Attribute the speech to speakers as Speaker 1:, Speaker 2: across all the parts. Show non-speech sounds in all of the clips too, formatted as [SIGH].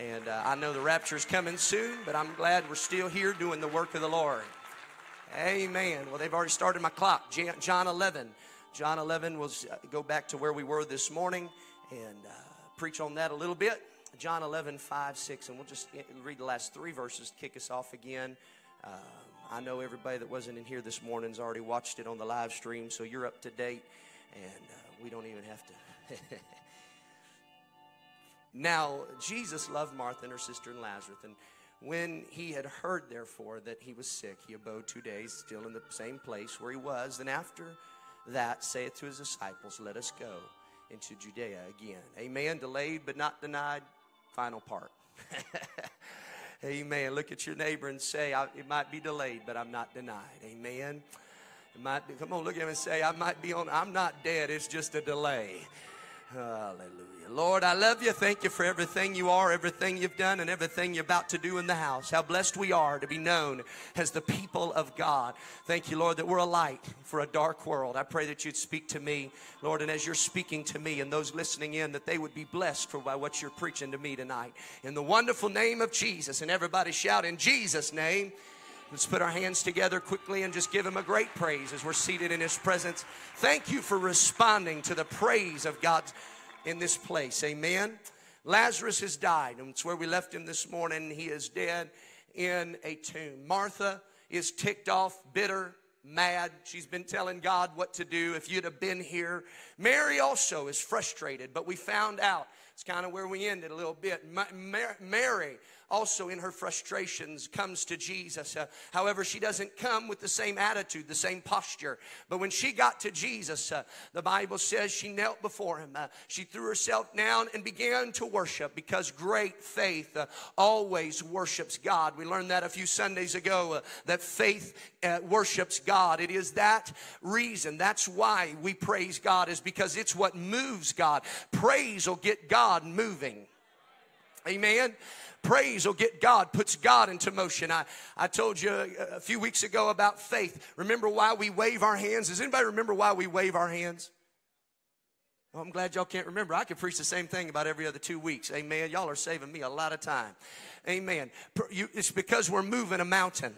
Speaker 1: And uh, I know the rapture is coming soon, but I'm glad we're still here doing the work of the Lord. Amen. Well, they've already started my clock. John 11. John 11 will uh, go back to where we were this morning and uh, preach on that a little bit. John 11, 5, 6, and we'll just uh, read the last three verses to kick us off again. Uh, I know everybody that wasn't in here this morning's already watched it on the live stream, so you're up to date, and uh, we don't even have to. [LAUGHS] now, Jesus loved Martha and her sister and Lazarus, and when he had heard, therefore, that he was sick, he abode two days still in the same place where he was. And after that, saith to his disciples, Let us go into Judea again. Amen. Delayed but not denied. Final part. [LAUGHS] Amen. Look at your neighbor and say, It might be delayed, but I'm not denied. Amen. It might be, come on, look at him and say, I might be on, I'm not dead, it's just a delay. Hallelujah. Lord, I love you. Thank you for everything you are, everything you've done, and everything you're about to do in the house. How blessed we are to be known as the people of God. Thank you, Lord, that we're a light for a dark world. I pray that you'd speak to me, Lord, and as you're speaking to me and those listening in, that they would be blessed for by what you're preaching to me tonight. In the wonderful name of Jesus, and everybody shout in Jesus' name. Let's put our hands together quickly and just give him a great praise as we're seated in his presence. Thank you for responding to the praise of God in this place. Amen. Lazarus has died, and it's where we left him this morning. He is dead in a tomb. Martha is ticked off, bitter, mad. She's been telling God what to do if you'd have been here. Mary also is frustrated, but we found out. It's kind of where we ended a little bit. Mary also in her frustrations comes to Jesus. Uh, however, she doesn't come with the same attitude, the same posture. But when she got to Jesus, uh, the Bible says she knelt before him. Uh, she threw herself down and began to worship because great faith uh, always worships God. We learned that a few Sundays ago uh, that faith uh, worships God. It is that reason. That's why we praise God, is because it's what moves God. Praise will get God moving. Amen. Praise will get God, puts God into motion. I, I told you a few weeks ago about faith. Remember why we wave our hands? Does anybody remember why we wave our hands? Well, I'm glad y'all can't remember. I could preach the same thing about every other two weeks. Amen. Y'all are saving me a lot of time. Amen. It's because we're moving a mountain.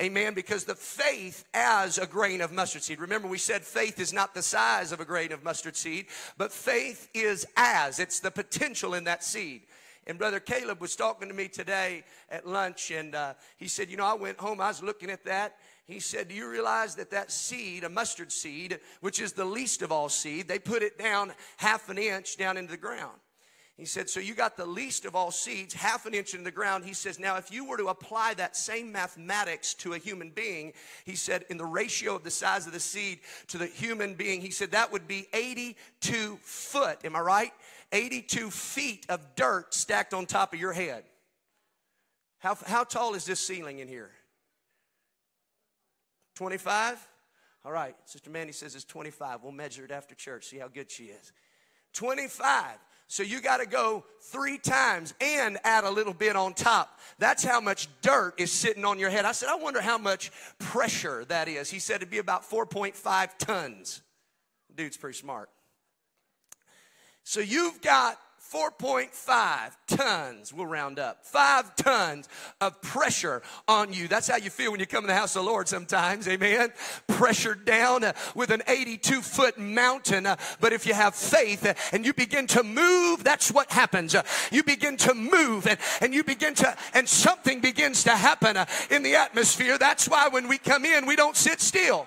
Speaker 1: Amen. Because the faith as a grain of mustard seed. Remember, we said faith is not the size of a grain of mustard seed, but faith is as. It's the potential in that seed. And Brother Caleb was talking to me today at lunch, and uh, he said, You know, I went home, I was looking at that. He said, Do you realize that that seed, a mustard seed, which is the least of all seed, they put it down half an inch down into the ground? He said, So you got the least of all seeds, half an inch in the ground. He says, Now, if you were to apply that same mathematics to a human being, he said, in the ratio of the size of the seed to the human being, he said, that would be 82 foot. Am I right? 82 feet of dirt stacked on top of your head. How, how tall is this ceiling in here? 25? All right, Sister Mandy says it's 25. We'll measure it after church, see how good she is. 25. So you got to go three times and add a little bit on top. That's how much dirt is sitting on your head. I said, I wonder how much pressure that is. He said it'd be about 4.5 tons. Dude's pretty smart. So you've got 4.5 tons, we'll round up, five tons of pressure on you. That's how you feel when you come in the house of the Lord sometimes, amen? Pressured down with an 82 foot mountain. Uh, but if you have faith uh, and you begin to move, that's what happens. Uh, you begin to move and, and you begin to, and something begins to happen in the atmosphere. That's why when we come in, we don't sit still.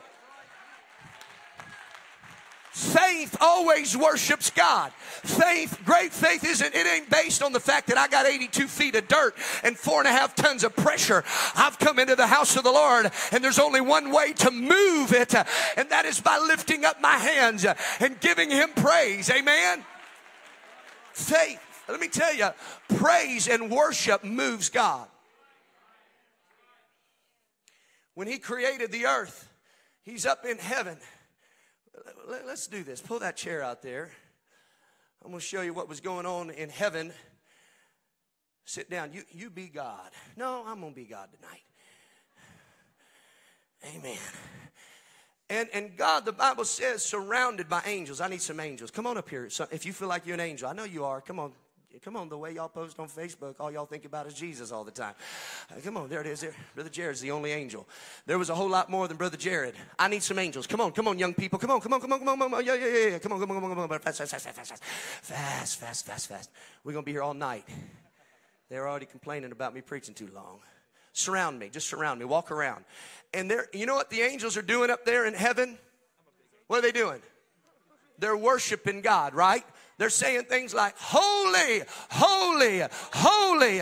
Speaker 1: Faith always worships God. Faith, great faith isn't, it ain't based on the fact that I got 82 feet of dirt and four and a half tons of pressure. I've come into the house of the Lord and there's only one way to move it, and that is by lifting up my hands and giving Him praise. Amen? Faith, let me tell you, praise and worship moves God. When He created the earth, He's up in heaven let's do this. Pull that chair out there. I'm going to show you what was going on in heaven. Sit down. You, you be God. No, I'm going to be God tonight. Amen. And, and God, the Bible says, surrounded by angels. I need some angels. Come on up here. If you feel like you're an angel, I know you are. Come on. Come on, the way y'all post on Facebook, all y'all think about is Jesus all the time. Uh, come on, there it is. There. Brother Jared's the only angel. There was a whole lot more than Brother Jared. I need some angels. Come on, come on, young people. Come on, come on, come on, come on, come on. Yeah, yeah, yeah, yeah. Come on, come on, come on, come on. Fast, fast, fast, fast, fast, fast, fast, fast, fast. We're gonna be here all night. They're already complaining about me preaching too long. Surround me, just surround me. Walk around, and there. You know what the angels are doing up there in heaven? What are they doing? They're worshiping God, right? They're saying things like, Holy, holy, holy.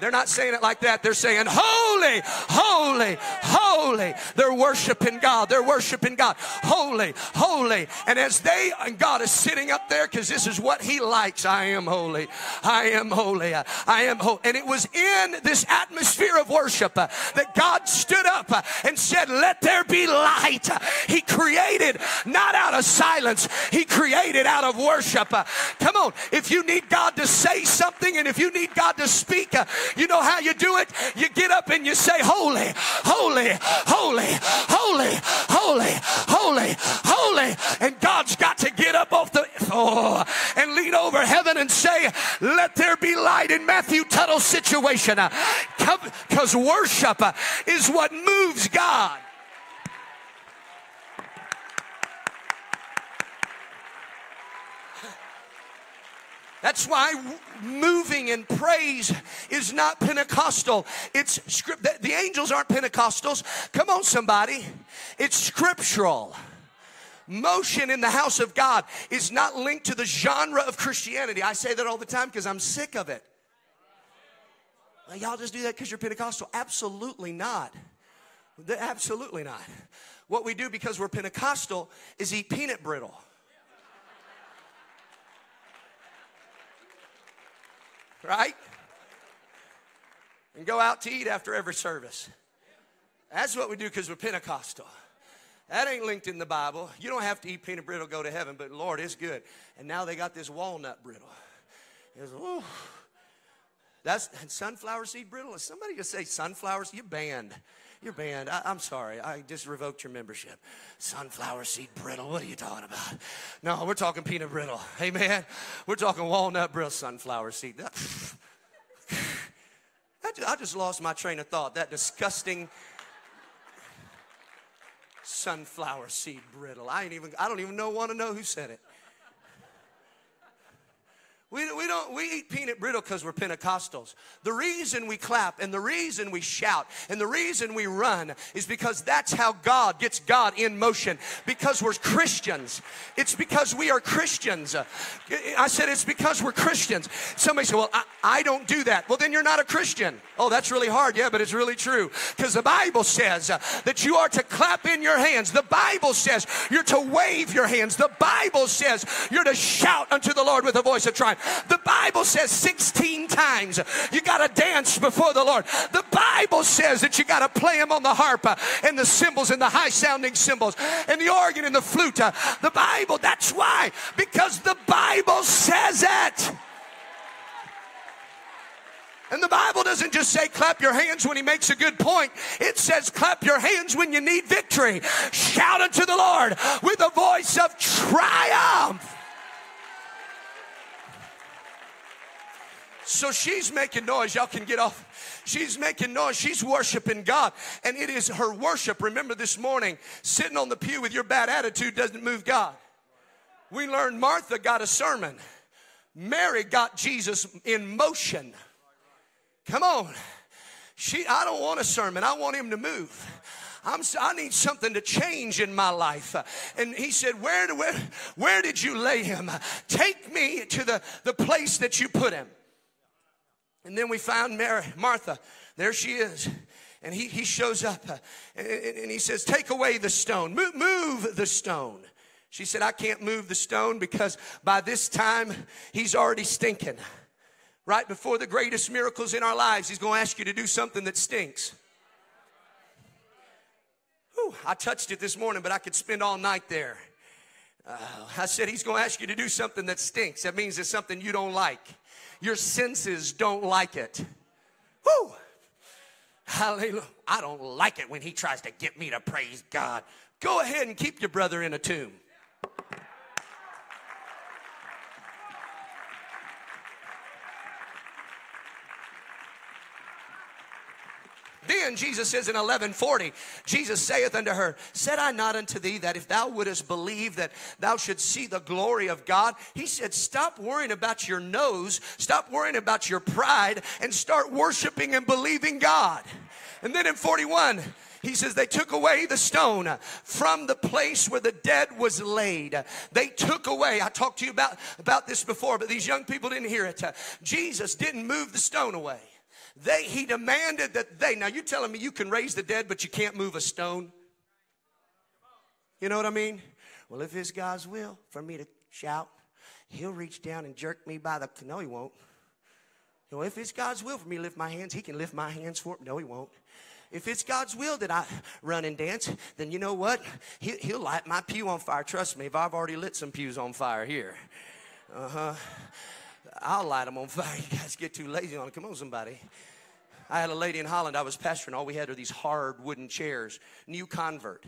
Speaker 1: They're not saying it like that. They're saying, Holy, holy, holy. They're worshiping God. They're worshiping God. Holy, holy. And as they, and God is sitting up there because this is what He likes. I am holy. I am holy. I am holy. And it was in this atmosphere of worship uh, that God stood up uh, and said, Let there be light. He created not out of silence, He created out of worship. Uh, come on. If you need God to say something and if you need God to speak, you know how you do it? You get up and you say, Holy, holy, holy, holy, holy, holy, holy. And God's got to get up off the oh, and lean over heaven and say, Let there be light in Matthew Tuttle's situation. Because worship is what moves God. That's why moving in praise is not Pentecostal. It's script. The angels aren't Pentecostals. Come on, somebody. It's scriptural. Motion in the house of God is not linked to the genre of Christianity. I say that all the time because I'm sick of it. Well, y'all just do that because you're Pentecostal. Absolutely not. Absolutely not. What we do because we're Pentecostal is eat peanut brittle. Right? And go out to eat after every service. That's what we do because we're Pentecostal. That ain't linked in the Bible. You don't have to eat peanut brittle, go to heaven, but Lord, it's good. And now they got this walnut brittle. It's, ooh. That's sunflower seed brittle. Somebody just say sunflowers? You banned. You're banned. I, am sorry. I just revoked your membership. Sunflower seed brittle. What are you talking about? No, we're talking peanut brittle. Amen. We're talking walnut brittle, sunflower seed. [LAUGHS] I just lost my train of thought. That disgusting sunflower seed brittle. I ain't even. I don't even know. Want to know who said it. We, we don't we eat peanut brittle because we're Pentecostals. The reason we clap and the reason we shout and the reason we run is because that's how God gets God in motion. Because we're Christians. It's because we are Christians. I said it's because we're Christians. Somebody said, Well, I, I don't do that. Well, then you're not a Christian. Oh, that's really hard. Yeah, but it's really true. Because the Bible says uh, that you are to clap in your hands. The Bible says you're to wave your hands. The Bible says you're to shout unto the Lord with a voice of triumph. The Bible says 16 times you got to dance before the Lord. The Bible says that you got to play Him on the harp uh, and the cymbals and the high sounding cymbals and the organ and the flute. Uh, the Bible, that's why, because the Bible says it. And the Bible doesn't just say clap your hands when he makes a good point. It says clap your hands when you need victory. Shout unto the Lord with a voice of triumph. So she's making noise. Y'all can get off. She's making noise. She's worshiping God. And it is her worship. Remember this morning, sitting on the pew with your bad attitude doesn't move God. We learned Martha got a sermon, Mary got Jesus in motion. Come on. She, I don't want a sermon, I want him to move. I'm, I need something to change in my life. And he said, where, where, where did you lay him? Take me to the, the place that you put him. And then we found Mary, Martha. There she is. And he, he shows up uh, and, and, he says, Take away the stone, move, move the stone. She said, I can't move the stone because by this time he's already stinking. Right before the greatest miracles in our lives, he's going to ask you to do something that stinks. Whew, I touched it this morning, but I could spend all night there. Uh, I said, He's going to ask you to do something that stinks. That means it's something you don't like. Your senses don't like it. Woo! Hallelujah. I don't like it when he tries to get me to praise God. Go ahead and keep your brother in a tomb. Again, Jesus says in 1140, Jesus saith unto her, Said I not unto thee that if thou wouldest believe that thou should see the glory of God? He said, Stop worrying about your nose, stop worrying about your pride, and start worshiping and believing God. And then in 41, he says they took away the stone from the place where the dead was laid. They took away. I talked to you about, about this before, but these young people didn't hear it. Jesus didn't move the stone away. They, he demanded that they, now you're telling me you can raise the dead, but you can't move a stone? You know what I mean? Well, if it's God's will for me to shout, he'll reach down and jerk me by the, no, he won't. Well, if it's God's will for me to lift my hands, he can lift my hands for me. No, he won't. If it's God's will that I run and dance, then you know what? He, will light my pew on fire. Trust me, if I've already lit some pews on fire here. Uh huh. I'll light them on fire. [LAUGHS] You guys get too lazy on it. Come on, somebody. I had a lady in Holland. I was pastoring. All we had are these hard wooden chairs. New convert.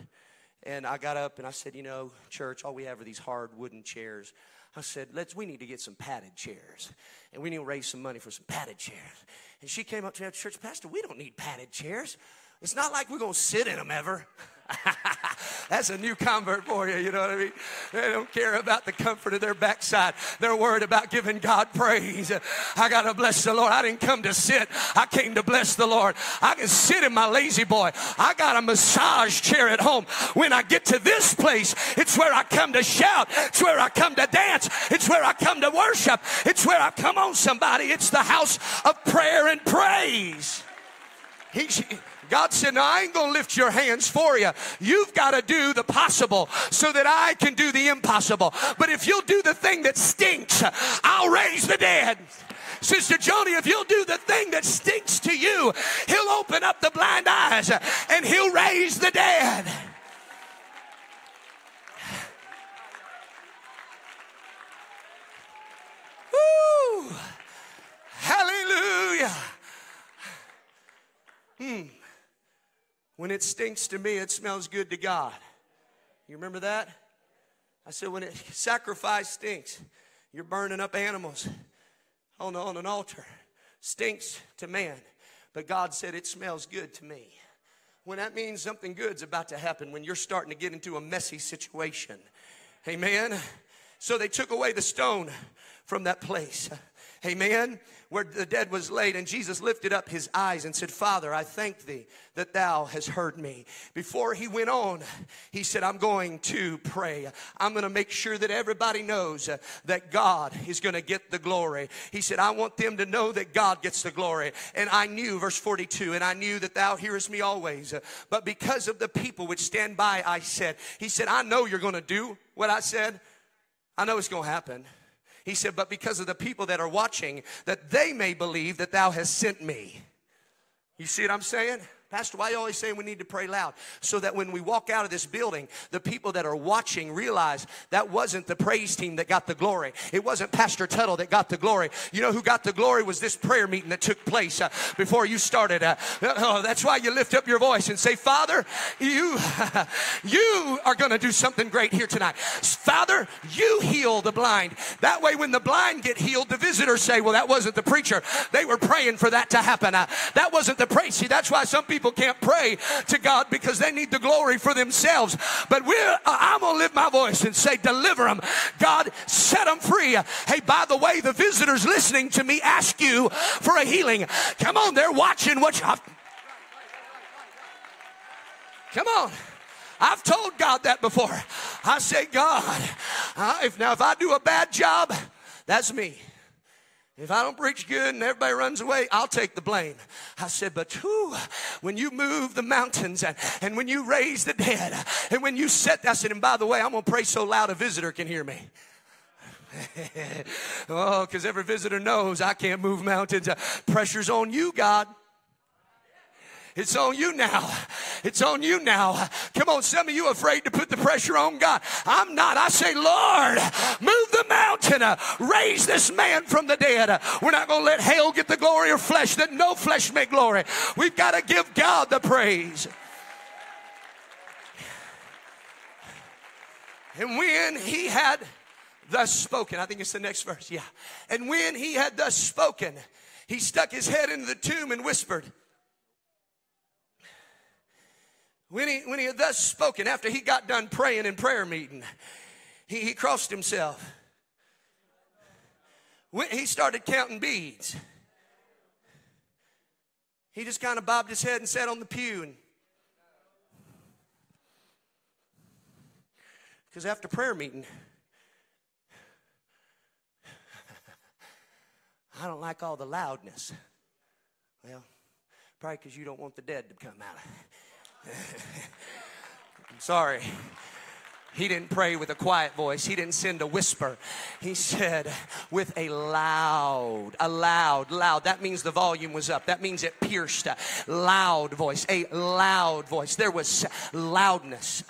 Speaker 1: And I got up and I said, you know, church, all we have are these hard wooden chairs. I said, let's, we need to get some padded chairs. And we need to raise some money for some padded chairs. And she came up to me church, Pastor, we don't need padded chairs. It's not like we're going to sit in them ever. [LAUGHS] That's a new convert for you, you know what I mean? They don't care about the comfort of their backside. They're worried about giving God praise. I got to bless the Lord. I didn't come to sit, I came to bless the Lord. I can sit in my La-Z-Boy. I got a massage chair at home. When I get to this place, it's where I come to shout, it's where I come to dance, it's where I come to worship, it's where I come on somebody. It's the house of prayer and praise. He, God said, No, I ain't to lift your hands for you. You've got to do the possible so that I can do the impossible. But if you'll do the thing that stinks, I'll raise the dead. Sister Joni, if you'll do the thing that stinks to you, He'll open up the blind eyes and He'll raise the dead. Woo! Hallelujah. Hmm. When it stinks to me, it smells good to God. You remember that? I said, when it [LAUGHS] sacrifice stinks, you're burning up animals on, on an altar. Stinks to man. But God said, it smells good to me. When that means something good's about to happen, when you're starting to get into a messy situation. Amen. So they took away the stone from that place. Amen. Where the dead was laid, and Jesus lifted up his eyes and said, Father, I thank thee that thou hast heard me. Before he went on, he said, I'm going to pray. I'm going to make sure that everybody knows that God is going to get the glory. He said, I want them to know that God gets the glory. And I knew, verse 42, and I knew that thou hearest me always. But because of the people which stand by, I said, He said, I know you're going to do what I said. I know it's going to happen. He said, But because of the people that are watching, that they may believe that thou hast sent me. You see what I'm saying? Pastor, why are you always saying we need to pray loud? So that when we walk out of this building, the people that are watching realize that wasn't the praise team that got the glory. It wasn't Pastor Tuttle that got the glory. You know who got the glory was this prayer meeting that took place uh, before you started. Uh, oh, that's why you lift up your voice and say, Father, you, [LAUGHS] you are going to do something great here tonight. Father, you heal the blind. That way, when the blind get healed, the visitors say, well, that wasn't the preacher. They were praying for that to happen. Uh, that wasn't the praise. See, that's why some people people can't pray to God because they need the glory for themselves. But we're, uh, I'm going to lift my voice and say, deliver them. God, set them free. Hey, by the way, the visitors listening to me ask you for a healing. Come on, they're watching what you. Come on. I've told God that before. I say, God, uh, if now if I do a bad job, that's me. If I don't preach good and everybody runs away, I'll take the blame. I said, but whew, when you move the mountains and, and when you raise the dead and when you set, I said, and by the way, I'm going to pray so loud a visitor can hear me. [LAUGHS] oh, because every visitor knows I can't move mountains. Pressure's on you, God. It's on you now. It's on you now. Come on, some of you afraid to put the pressure on God. I'm not. I say, Lord, move the mountain. Raise this man from the dead. We're not going to let hell get the glory or flesh, that no flesh may glory. We've got to give God the praise. And when he had thus spoken, I think it's the next verse, yeah. And when he had thus spoken, he stuck his head into the tomb and whispered, When he, when he had thus spoken, after he got done praying in prayer meeting, he, he crossed himself. When he started counting beads. He just kind of bobbed his head and sat on the pew and because after prayer meeting I don't like all the loudness. Well, probably because you don't want the dead to come out. I'm sorry. He didn't pray with a quiet voice. He didn't send a whisper. He said with a loud, a loud, loud. That means the volume was up. That means it pierced. A loud voice, a loud voice. There was loudness.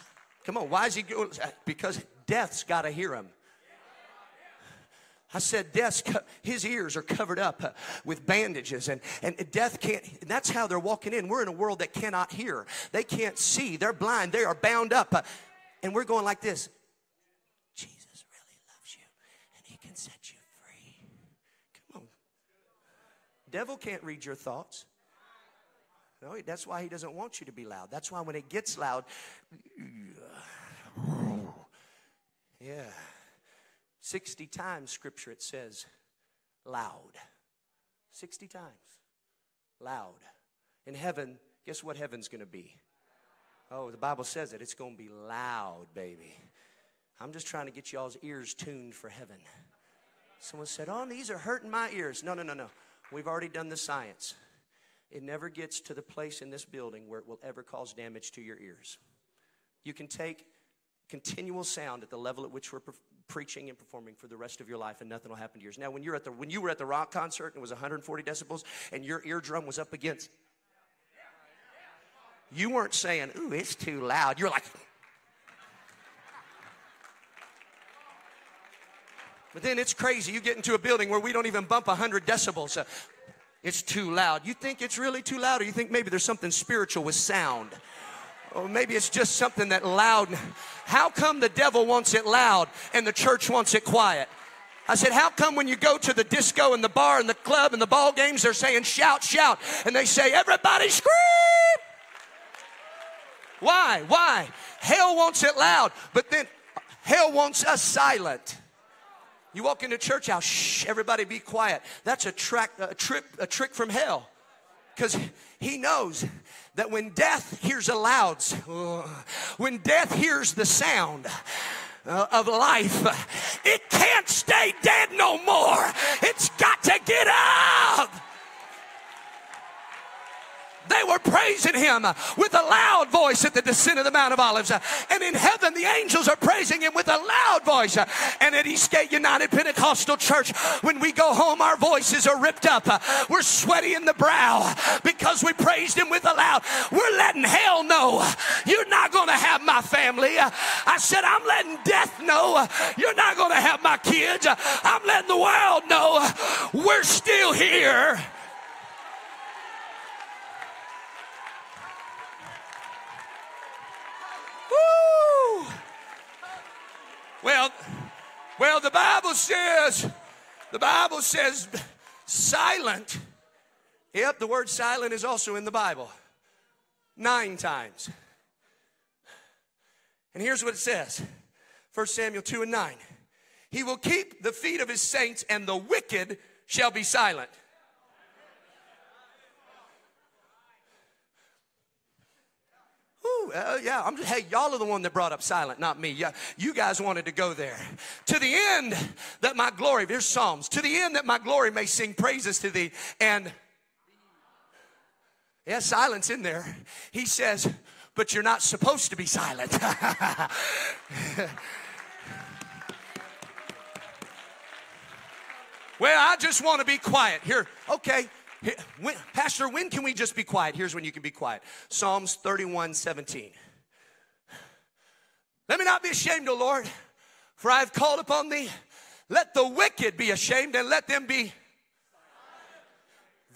Speaker 1: Come on, why is he going? Because death's got to hear him. I said, death's death, his ears are covered up uh, with bandages, and, and death can't. And that's how they're walking in. We're in a world that cannot hear, they can't see, they're blind, they are bound up. Uh, and we're going like this Jesus really loves you, and he can set you free. Come on. Devil can't read your thoughts. No, that's why he doesn't want you to be loud. That's why when it gets loud, yeah. 60 times, scripture, it says loud. 60 times. Loud. In heaven, guess what heaven's going to be? Oh, the Bible says it. It's going to be loud, baby. I'm just trying to get y'all's ears tuned for heaven. Someone said, Oh, these are hurting my ears. No, no, no, no. We've already done the science. It never gets to the place in this building where it will ever cause damage to your ears. You can take continual sound at the level at which we're preaching and performing for the rest of your life and nothing will happen to yours. Now, when you're at the when you were at the rock concert and it was 140 decibels and your eardrum was up against you weren't saying, "Ooh, it's too loud." You're like But then it's crazy. You get into a building where we don't even bump 100 decibels. Uh, it's too loud. You think it's really too loud, or you think maybe there's something spiritual with sound? Or maybe it's just something that loud. How come the devil wants it loud and the church wants it quiet? I said, how come when you go to the disco and the bar and the club and the ball games, they're saying shout, shout, and they say, everybody scream? Why? Why? Hell wants it loud, but then hell wants us silent. You walk into church house, shh, everybody be quiet. That's a, track, a, trip, a trick from hell. Because he knows that when death hears a loud, when death hears the sound, uh, of life, it can't stay dead no more. It's got to get up. They were praising him with a loud voice at the descent of the Mount of Olives. And in heaven, the angels are praising him with a loud voice. And at Eastgate United Pentecostal Church, when we go home, our voices are ripped up. We're sweaty in the brow because we praised him with a loud. We're letting hell know you're not going to have my family. I said, I'm letting death know you're not going to have my kids. I'm letting the world know we're still here. Woo! Well, well, the Bible says, the Bible says silent. Yep, the word silent is also in the Bible. Nine times. And here's what it says 1 Samuel 2 and 9. He will keep the feet of his saints, and the wicked shall be silent. Uh, yeah, I'm just, hey, y'all are the one that brought up silent, not me. Yeah, you guys wanted to go there. To the end that my glory, there's Psalms, to the end that my glory may sing praises to thee. And yeah, silence in there. He says, but you're not supposed to be silent. [LAUGHS] well, I just want to be quiet. Here, okay, when, Pastor, when can we just be quiet? Here's when you can be quiet Psalms 31 17. Let me not be ashamed, O Lord, for I have called upon thee. Let the wicked be ashamed and let them be.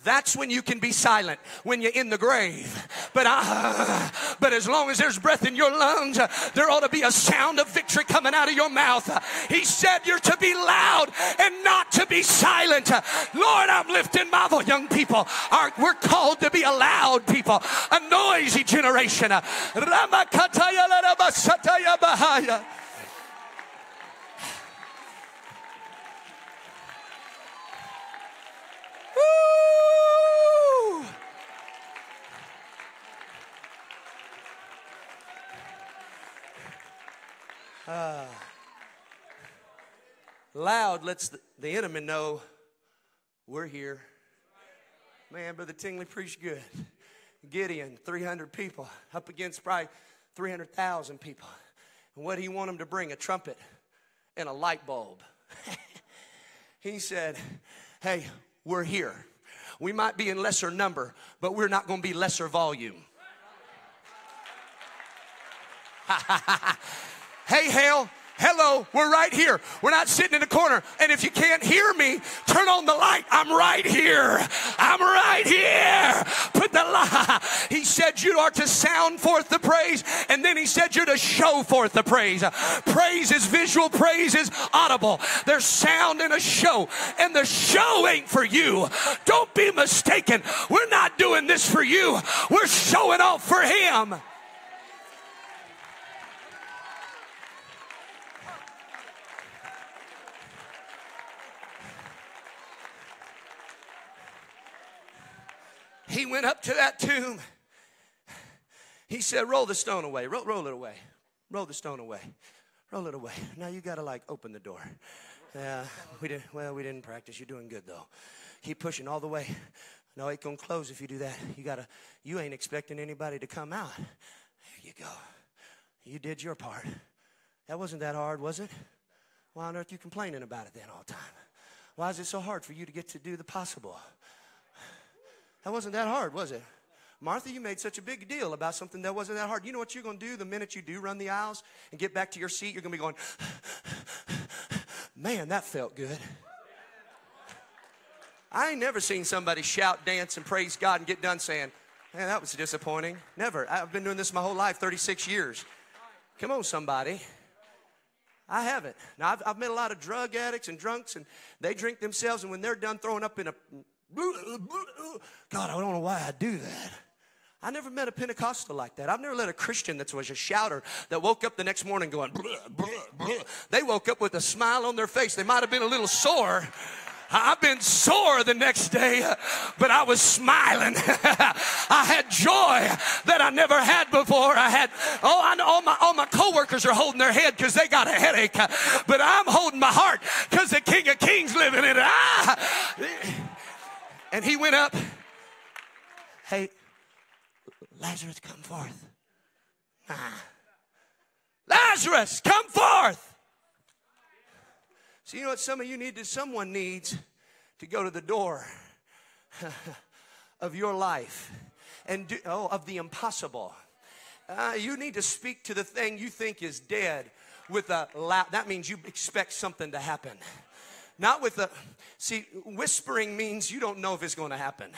Speaker 1: That's when you can be silent, when you're in the grave. But, I, but as long as there's breath in your lungs, there ought to be a sound of victory coming out of your mouth. He said you're to be loud and not to be silent. Lord, I'm lifting my voice. Young people, are, we're called to be a loud people, a noisy generation. Woo! Uh, loud lets the, the enemy know we're here. Man, Brother Tingley preached good. Gideon, 300 people, up against probably 300,000 people. And what he want them to bring? A trumpet and a light bulb. [LAUGHS] he said, Hey, we're here. We might be in lesser number, but we're not going to be lesser volume. [LAUGHS] hey, hell, Hello, we're right here. We're not sitting in a corner. And if you can't hear me, turn on the light. I'm right here. I'm right here. Put the light. [LAUGHS] He said you are to sound forth the praise. And then he said you're to show forth the praise. Praise is visual, praise is audible. There's sound and a show. And the show ain't for you. Don't be mistaken. We're not doing this for you. We're showing off for him. He went up to that tomb. He said, Roll the stone away. Roll, roll it away. Roll the stone away. Roll it away. Now you got to like open the door. Yeah, we didn't. Well, we didn't practice. You're doing good though. Keep pushing all the way. No, it gonna close if you do that. You gotta. You ain't expecting anybody to come out. There you go. You did your part. That wasn't that hard, was it? Why on earth you complaining about it then all the time? Why is it so hard for you to get to do the possible? That wasn't that hard, was it? Martha, you made such a big deal about something that wasn't that hard. You know what you're going to do the minute you do run the aisles and get back to your seat? You're going to be going, [SIGHS] man, that felt good. I ain't never seen somebody shout, dance, and praise God and get done saying, man, that was disappointing. Never. I've been doing this my whole life, 36 years. Come on, somebody. I haven't. Now, I've, I've met a lot of drug addicts and drunks, and they drink themselves, and when they're done throwing up in a God, I don't know why I do that. I never met a Pentecostal like that. I've never met a Christian that was a shouter that woke up the next morning going, they woke up with a smile on their face. They might have been a little sore. I've been sore the next day, but I was smiling. [LAUGHS] I had joy that I never had before. I had, oh, I know all my, all my coworkers are holding their head because they got a headache, but I'm holding my heart because the King of Kings living in it. Ah, and he went up. Hey, Lazarus, come forth. Ah. Lazarus, come forth. So, you know what some of you need to, someone needs to go to the door [LAUGHS] of your life and do, oh, of the impossible. Uh, you need to speak to the thing you think is dead with a loud, that means you expect something to happen. Not with a, see, whispering means you don't know if it's going to happen.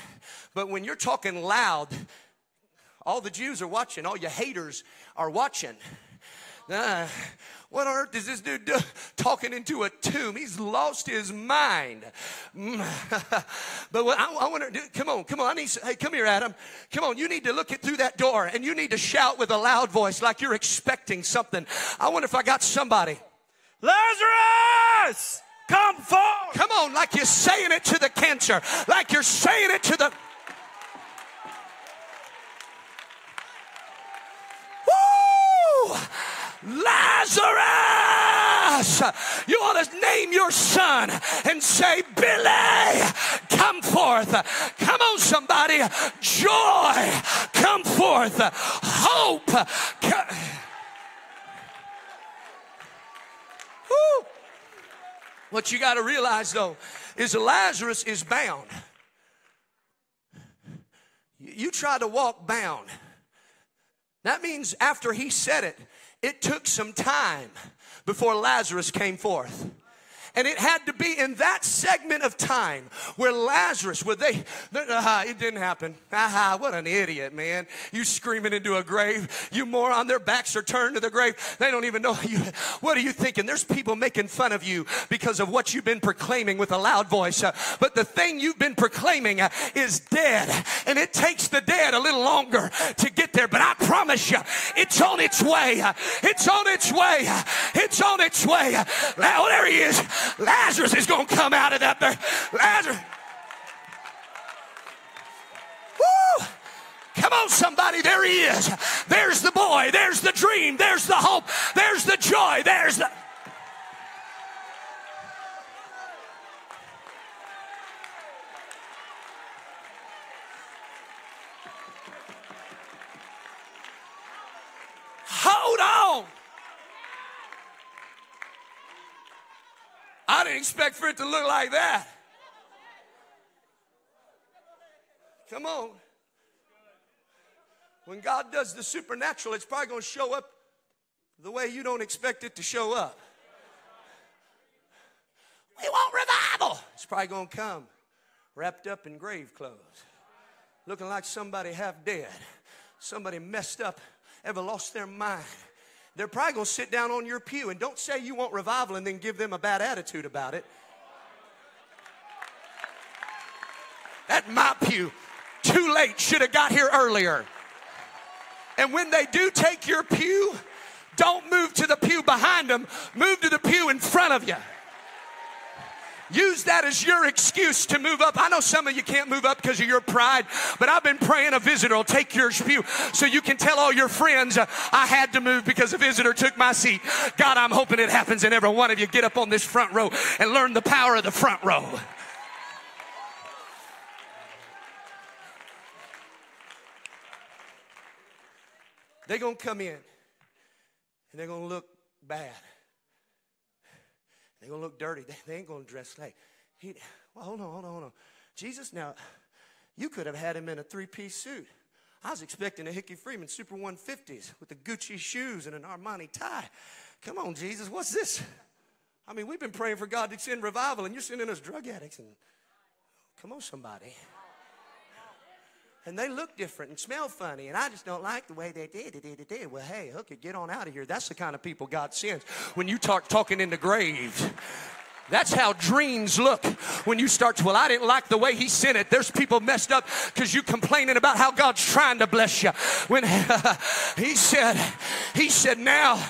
Speaker 1: But when you're talking loud, all the Jews are watching, all your haters are watching. Uh, what on earth is this dude do? talking into a tomb? He's lost his mind. [LAUGHS] but what I, I want to come on, come on. I need, hey, come here, Adam. Come on, you need to look it through that door and you need to shout with a loud voice like you're expecting something. I wonder if I got somebody. Lazarus! Come forth. Come on, like you're saying it to the cancer, like you're saying it to the. Lazarus! You ought to name your son and say, Billy, come forth. Come on, somebody. Joy, come forth. Hope. Come. What you got to realize though is Lazarus is bound. You try to walk bound. That means after he said it, it took some time before Lazarus came forth. And it had to be in that segment of time where Lazarus, where they, uh, it didn't happen. Aha, what an idiot, man. You screaming into a grave. You moron, their backs are turned to the grave. They don't even know [LAUGHS] you. What are you thinking? There's people making fun of you because of what you've been proclaiming with a loud voice. Uh, but the thing you've been proclaiming uh, is dead. And it takes the dead a little longer to get there. But I promise you, it's on its way. It's on its way. It's on its way. Now, there he is. Lazarus is going to come out of that there. Lazarus. Woo! Come on, somebody. There he is. There's the boy. There's the dream. There's the hope. There's the joy. There's the. Hold on. I didn't expect for it to look like that. Come on. When God does the supernatural, it's probably going to show up the way you don't expect it to show up. We want revival. It's probably going to come wrapped up in grave clothes, looking like somebody half dead, somebody messed up, ever lost their mind they're probably going to sit down on your pew. And don't say you want revival and then give them a bad attitude about it. At my pew, too late, should have got here earlier. And when they do take your pew, don't move to the pew behind them, move to the pew in front of you. Use that as your excuse to move up. I know some of you can't move up because of your pride, but I've been praying a visitor will take your pew so you can tell all your friends uh, I had to move because a visitor took my seat. God, I'm hoping it happens and every one of you get up on this front row and learn the power of the front row. They're going to come in and they're going to look bad. They're going to look dirty. [LAUGHS] They, they ain't going to dress like. He, well, hold on, hold on, hold on. Jesus, now, you could have had him in a three piece suit. I was expecting a Hickey Freeman Super 150s with the Gucci shoes and an Armani tie. Come on, Jesus, what's this? I mean, we've been praying for God to send revival, and you're sending us drug addicts. And come on, somebody. And they look different and smell funny, and I just don't like the way they did. Did. Well, hey, hook it, get on out of here. That's the kind of people God sends when you talk talking in the graves. That's how dreams look when you start to, well, I didn't like the way he sent it. There's people messed up because you complaining about how God's trying to bless you. When [LAUGHS] he said, he said, now,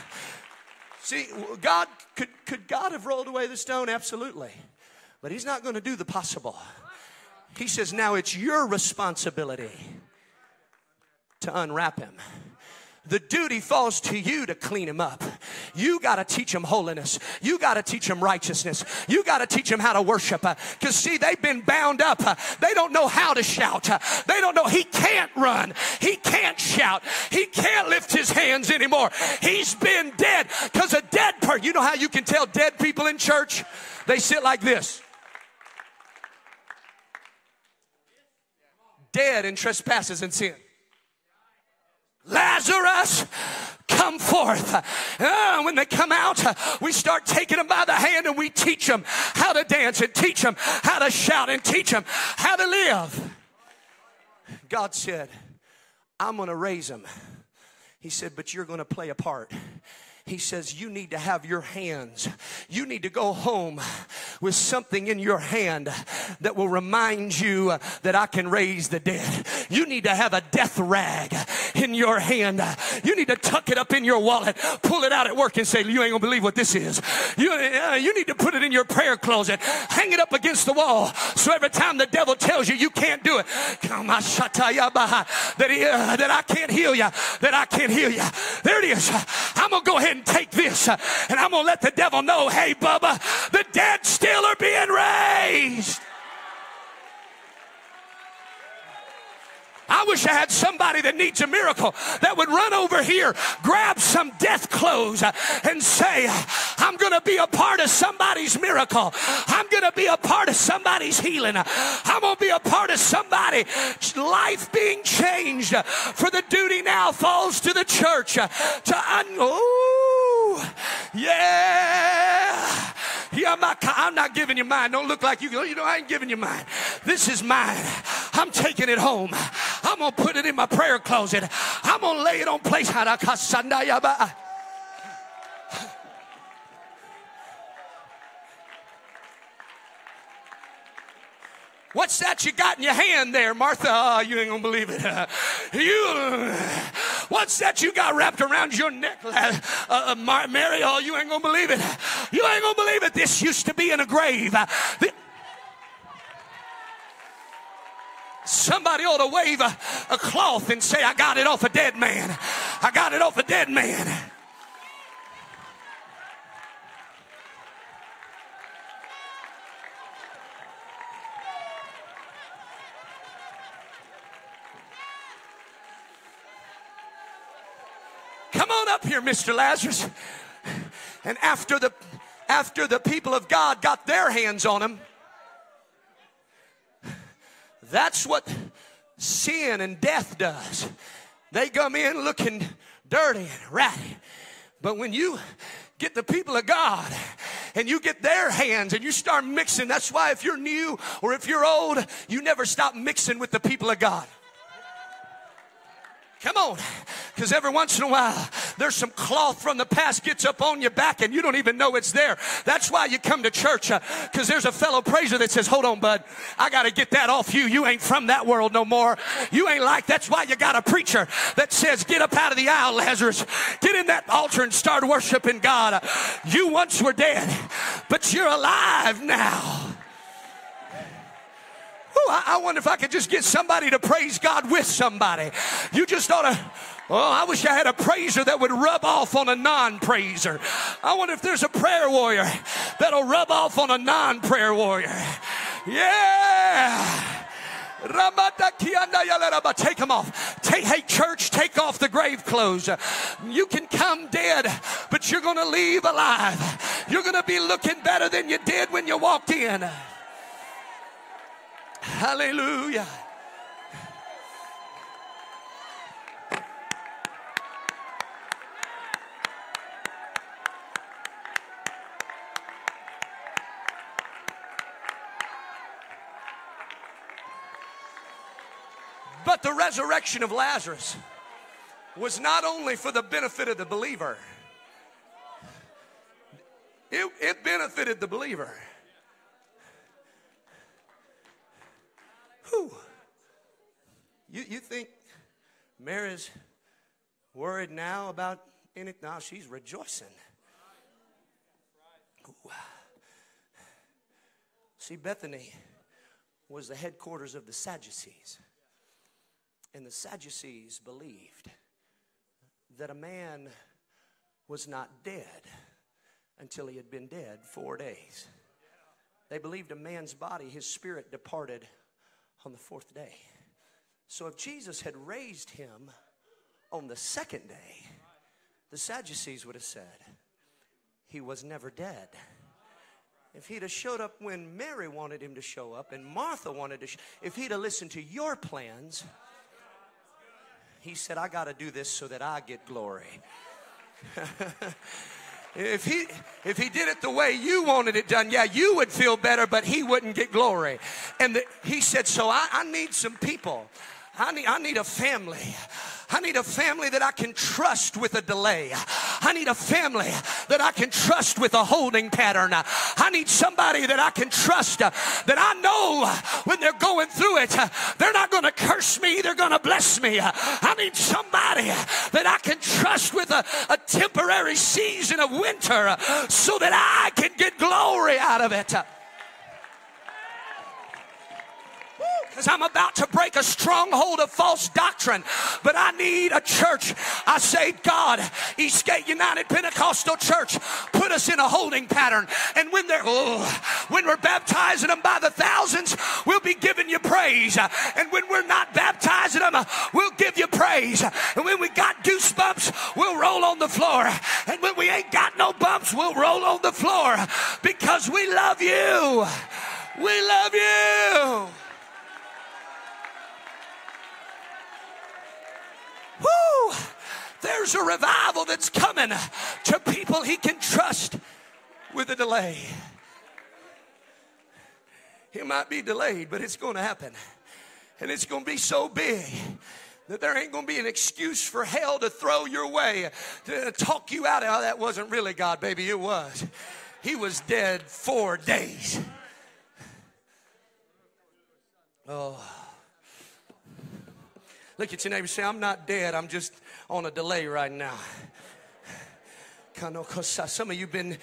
Speaker 1: see, God, could, could God have rolled away the stone? Absolutely. But he's not going to do the possible. He says, now it's your responsibility to unwrap him. The duty falls to you to clean him up. You got to teach him holiness. You got to teach him righteousness. You got to teach him how to worship. Uh, because, see, they've been bound up. They don't know how to shout. They don't know. He can't run. He can't shout. He can't lift his hands anymore. He's been dead. Because a dead person, you know how you can tell dead people in church? They sit like this. Dead in trespasses and sin. Lazarus, come forth. Uh, when they come out, uh, we start taking them by the hand and we teach them how to dance and teach them how to shout and teach them how to live. God said, I'm going to raise them. He said, but you're going to play a part. He says, You need to have your hands. You need to go home with something in your hand that will remind you that I can raise the dead. You need to have a death rag in your hand. You need to tuck it up in your wallet, pull it out at work, and say, You ain't gonna believe what this is. You, uh, you need to put it in your prayer closet, hang it up against the wall. So every time the devil tells you you can't do it, come that, he, uh, that I can't heal you, that I can't heal you. There it is. I'm gonna go ahead and take this and I'm going to let the devil know hey, Bubba, the dead still are being raised. I wish I had somebody that needs a miracle that would run over here, grab some death clothes, and say, I'm going to be a part of somebody's miracle. I'm going to be a part of somebody's healing. I'm going to be a part of somebody's life being changed. For the duty now falls to the church to un- yeah. Yeah, I'm not, I'm not giving you mine. Don't look like you. You know, I ain't giving you mine. This is mine. I'm taking it home. I'm going to put it in my prayer closet. I'm going to lay it on place. What's that you got in your hand there, Martha? [LAUGHS] Oh, you ain't gonna believe it. [LAUGHS] You, what's that you got wrapped around your neck, [LAUGHS] uh, uh, Mary? Oh, you ain't gonna believe it. You ain't gonna believe it. This used to be in a grave. Uh, somebody ought to wave a, a cloth and say, I got it off a dead man. I got it off a dead man. Up here, Mr. Lazarus. And after the after the people of God got their hands on him, that's what sin and death does. They come in looking dirty and ratty. But when you get the people of God and you get their hands and you start mixing, that's why if you're new or if you're old, you never stop mixing with the people of God. Come on. Because every once in a while, there's some cloth from the past gets up on your back and you don't even know it's there. That's why you come to church. Because uh, there's a fellow praiser that says, hold on, bud. I got to get that off you. You ain't from that world no more. You ain't like, that's why you got a preacher that says, get up out of the aisle, Lazarus. Get in that altar and start worshiping God. Uh, you once were dead, but you're alive now. Ooh, I, I wonder if I could just get somebody to praise God with somebody. You just ought to. Oh, I wish I had a praiser that would rub off on a non praiser. I wonder if there's a prayer warrior that'll rub off on a non prayer warrior. Yeah. Take them off. Take, hey, church, take off the grave clothes. You can come dead, but you're going to leave alive. You're going to be looking better than you did when you walked in. Hallelujah. But the resurrection of Lazarus was not only for the benefit of the believer, it, it benefited the believer. Whew. You, you think Mary's worried now about anything? Now she's rejoicing. Ooh. See, Bethany was the headquarters of the Sadducees. And the Sadducees believed that a man was not dead until he had been dead four days. They believed a man's body, his spirit departed on the fourth day. So if Jesus had raised him on the second day, the Sadducees would have said, he was never dead. If he'd have showed up when Mary wanted him to show up and Martha wanted to, sh- if he'd have listened to your plans, he said, I got to do this so that I get glory. [LAUGHS] If he if he did it the way you wanted it done, yeah, you would feel better, but he wouldn't get glory. And the, he said, so I, I need some people. I need I need a family. I need a family that I can trust with a delay. I need a family that I can trust with a holding pattern. I need somebody that I can trust that I know when they're going through it, they're not going to curse me, they're going to bless me. I need somebody that I can trust with a, a temporary season of winter so that I can get glory out of it. Because I'm about to break a stronghold of false doctrine. But I need a church. I say, God, Eastgate United Pentecostal Church, put us in a holding pattern. And when they're oh, when we're baptizing them by the thousands, we'll be giving you praise. And when we're not baptizing them, we'll give you praise. And when we got goosebumps, we'll roll on the floor. And when we ain't got no bumps, we'll roll on the floor because we love you. We love you. Woo! There's a revival that's coming to people he can trust with a delay. It might be delayed, but it's going to happen. And it's going to be so big that there ain't going to be an excuse for hell to throw your way, to talk you out of oh, that wasn't really God, baby. It was. He was dead four days. Oh. Look at your neighbor say, I'm not dead, I'm just on a delay right now. Some of you been,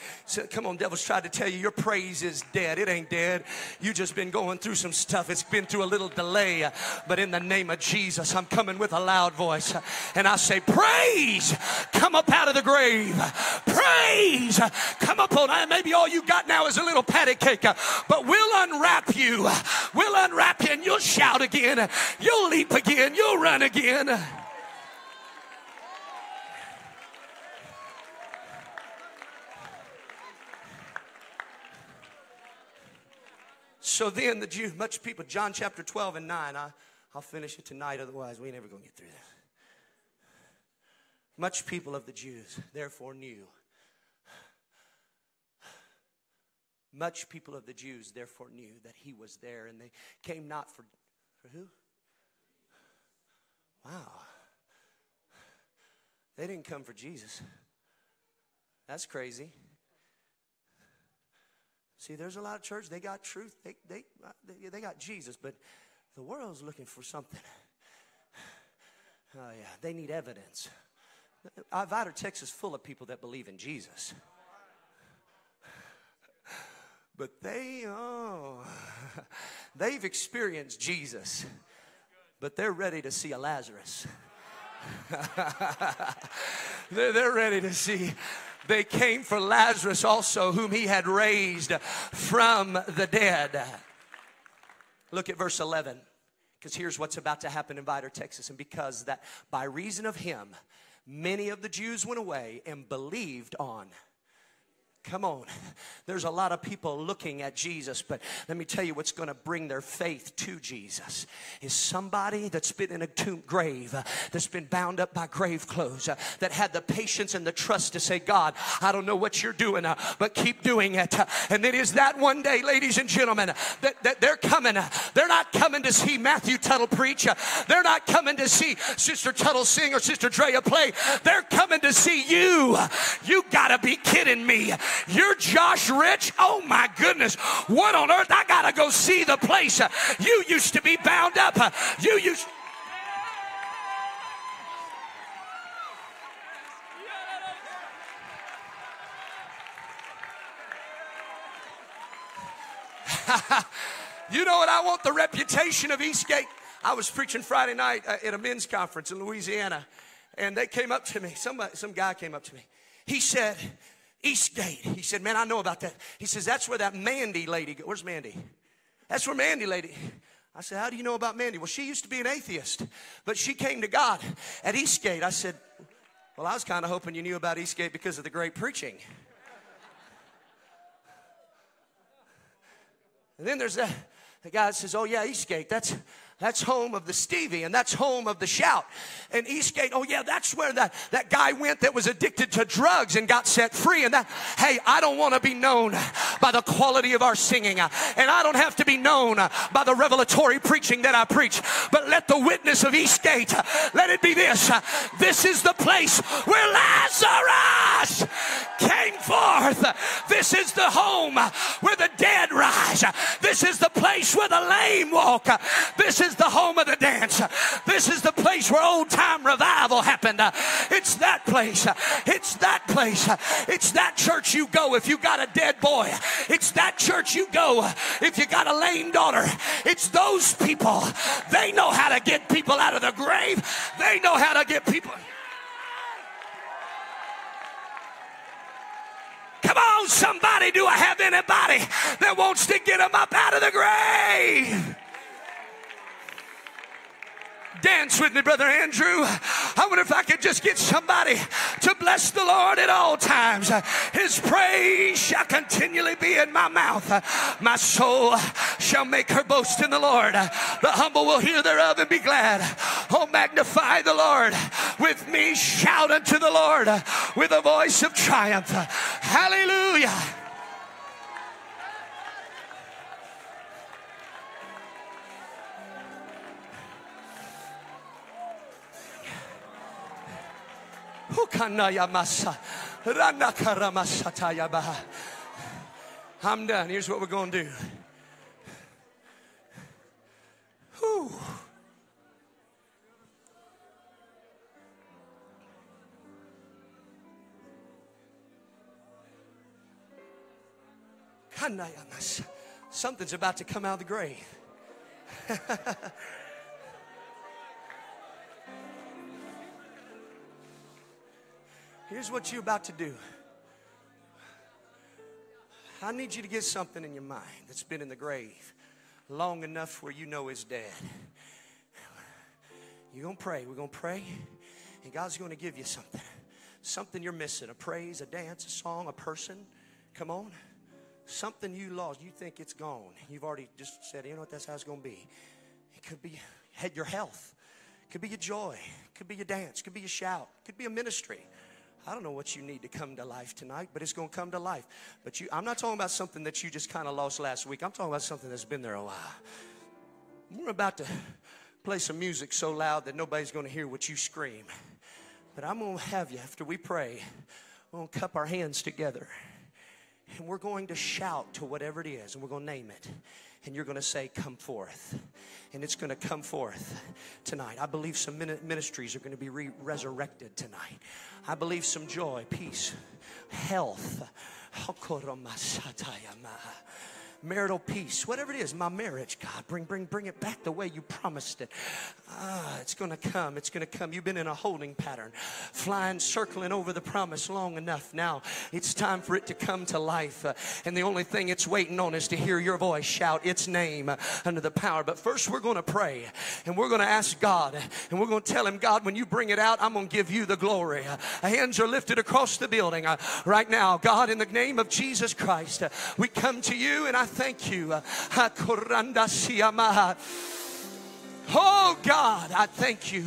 Speaker 1: come on, devil's tried to tell you your praise is dead. It ain't dead. You just been going through some stuff. It's been through a little delay. But in the name of Jesus, I'm coming with a loud voice. And I say, praise, come up out of the grave. Praise, come up on. Maybe all you got now is a little patty cake. But we'll unwrap you. We'll unwrap you and you'll shout again. You'll leap again. You'll run again. So then the Jew, much people, John chapter 12 and 9, I, I'll finish it tonight, otherwise we ain't ever going to get through this. Much people of the Jews therefore knew. Much people of the Jews therefore knew that he was there, and they came not for, for who? Wow. They didn't come for Jesus. That's crazy. See, there's a lot of church, they got truth, they, they, they, they got Jesus, but the world's looking for something. [SIGHS] Oh, yeah, they need evidence. Vidor, Texas, full of people that believe in Jesus. [SIGHS] But they, oh, [LAUGHS] they've experienced Jesus, but they're ready to see a Lazarus. [LAUGHS] they're, they're ready to see they came for Lazarus also, whom he had raised from the dead. Look at verse 11, because here's what's about to happen in Vidor, Texas. And because that by reason of him, many of the Jews went away and believed on Come on. [LAUGHS] There's a lot of people looking at Jesus, but let me tell you what's going to bring their faith to Jesus is somebody that's been in a tomb grave, uh, that's been bound up by grave clothes, uh, that had the patience and the trust to say, God, I don't know what you're doing, uh, but keep doing it. And it is that one day, ladies and gentlemen, that, that they're coming. They're not coming to see Matthew Tuttle preach. They're not coming to see Sister Tuttle sing or Sister Drea play. They're coming to see you. You gotta be kidding me. You're Josh Rich? Oh my goodness. What on earth? I got to go see the place. You used to be bound up. You used [LAUGHS] you know what? I want the reputation of Eastgate. I was preaching Friday night uh, at a men's conference in Louisiana, and they came up to me. Somebody, some guy came up to me. He said, Eastgate. He said, Man, I know about that. He says, That's where that Mandy lady, where's Mandy? That's where Mandy lady. I said, How do you know about Mandy? Well, she used to be an atheist, but she came to God at Eastgate. I said, Well, I was kind of hoping you knew about Eastgate because of the great preaching. And then there's that the guy says, Oh, yeah, Eastgate, that's that's home of the Stevie and that's home of the shout. And Eastgate, oh yeah, that's where that, that guy went that was addicted to drugs and got set free. And that, hey, I don't want to be known by the quality of our singing. And I don't have to be known by the revelatory preaching that I preach. But let the witness of Eastgate, let it be this. This is the place where Lazarus came forth. This is the home where the dead rise. This is the place where the lame walk. This is is the home of the dance. This is the place where old time revival happened. It's that place. It's that place. It's that church you go if you got a dead boy. It's that church you go if you got a lame daughter. It's those people. They know how to get people out of the grave. They know how to get people. Come on, somebody. Do I have anybody that wants to get them up out of the grave? Dance with me, Brother Andrew. I wonder if I could just get somebody to bless the Lord at all times. His praise shall continually be in my mouth. My soul shall make her boast in the Lord. The humble will hear thereof and be glad. Oh, magnify the Lord with me. Shout unto the Lord with a voice of triumph. Hallelujah. I'm done. Here's what we're going to do. Whew. Something's about to come out of the grave. [LAUGHS] Here's what you're about to do. I need you to get something in your mind that's been in the grave long enough where you know it's dead. You're going to pray. We're going to pray, and God's going to give you something. Something you're missing a praise, a dance, a song, a person. Come on. Something you lost. You think it's gone. You've already just said, you know what, that's how it's going to be. It could be your health, it could be your joy, it could be your dance, it could be your shout, it could be a ministry. I don't know what you need to come to life tonight, but it's going to come to life. But you, I'm not talking about something that you just kind of lost last week. I'm talking about something that's been there a while. We're about to play some music so loud that nobody's going to hear what you scream. But I'm going to have you, after we pray, we're going to cup our hands together. And we're going to shout to whatever it is, and we're going to name it. And you're going to say, Come forth. And it's going to come forth tonight. I believe some ministries are going to be re- resurrected tonight. I believe some joy, peace, health marital peace, whatever it is, my marriage, God, bring, bring, bring it back the way you promised it. Ah, it's going to come. It's going to come. You've been in a holding pattern, flying, circling over the promise long enough. Now it's time for it to come to life. Uh, and the only thing it's waiting on is to hear your voice shout its name uh, under the power. But first, we're going to pray and we're going to ask God and we're going to tell Him, God, when you bring it out, I'm going to give you the glory. Uh, hands are lifted across the building uh, right now. God, in the name of Jesus Christ, uh, we come to you and I thank you. Oh God, I thank you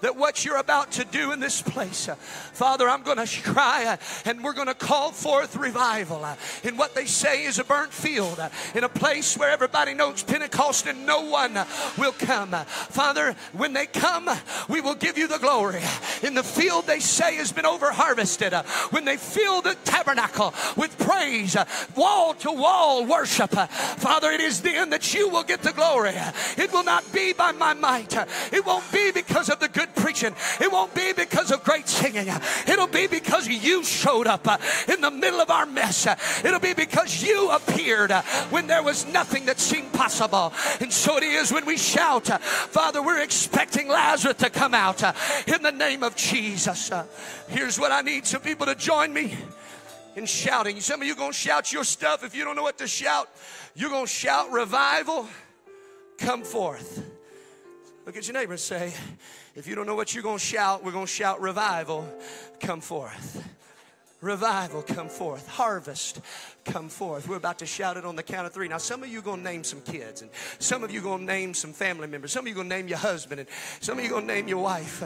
Speaker 1: that what you're about to do in this place, uh, Father, I'm going to cry uh, and we're going to call forth revival uh, in what they say is a burnt field, in a place where everybody knows Pentecost and no one will come. Father, when they come, we will give you the glory. In the field they say has been over harvested, when they fill the tabernacle with praise, wall to wall worship, Father, it is then that you will get the glory. It will not be by my might. It won't be because of the good preaching. It won't be because of great singing. It'll be because you showed up in the middle of our mess. It'll be because you appeared when there was nothing that seemed possible. And so it is when we shout, Father, we're expecting Lazarus to come out in the name of Jesus. Here's what I need some people to join me in shouting. Some of you going to shout your stuff. If you don't know what to shout, you're going to shout revival, come forth. Look at your neighbor and say, if you don't know what you're going to shout, we're going to shout revival, come forth. Revival, come forth. Harvest, come forth. We're about to shout it on the count of three. Now, some of you are going to name some kids, and some of you are going to name some family members. Some of you are going to name your husband, and some of you are going to name your wife.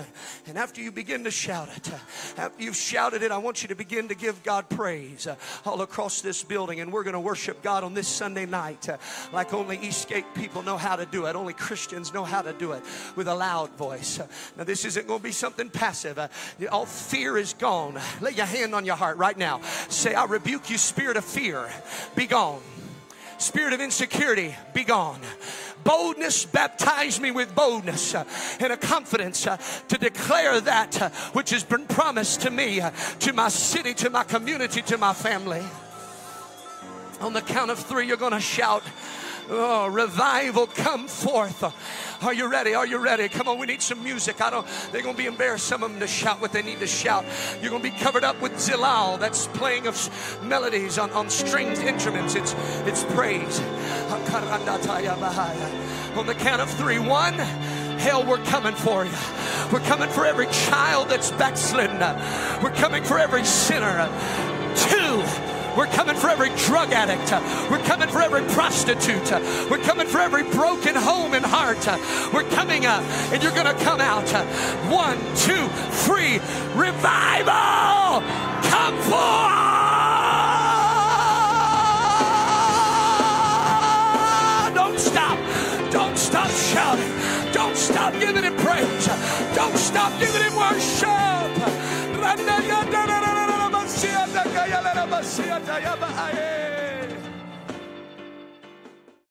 Speaker 1: And after you begin to shout it, after you've shouted it, I want you to begin to give God praise uh, all across this building. And we're going to worship God on this Sunday night uh, like only Eastgate people know how to do it. Only Christians know how to do it with a loud voice. Now, this isn't going to be something passive. Uh, all fear is gone. Lay your hand on your heart right now. Say, I rebuke you, spirit of fear fear, be gone. Spirit of insecurity, be gone boldness, baptize me with boldness uh, and a confidence uh, to declare that uh, which has been promised to me, to my city, to my community, to my family. On the count of three, you're going to shout, Oh, revival come forth. Are you ready? Are you ready? Come on, we need some music. I don't, they're going to be embarrassed, some of them, to shout what they need to shout. You're going to be covered up with psallo, that's playing of melodies on, on stringed instruments. It's, it's praise. On the count of three, one, hell, we're coming for you. We're coming for every child that's backslidden. We're coming for every sinner. Two, we're coming for every drug addict. We're coming for every prostitute. We're coming for every broken home and heart. We're coming up, and you're going to come out. One, two, three. Revival! Come forth! Don't stop. Don't stop shouting. Don't stop giving him praise. Don't stop giving him worship. La, Masiata yaba aye.